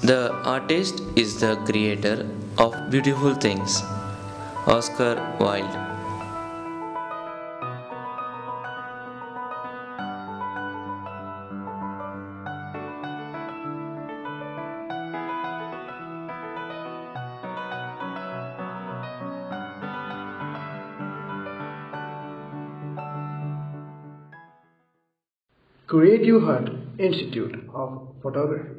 The artist is the creator of beautiful things. Oscar Wilde. Creative Heart Institute of Photography.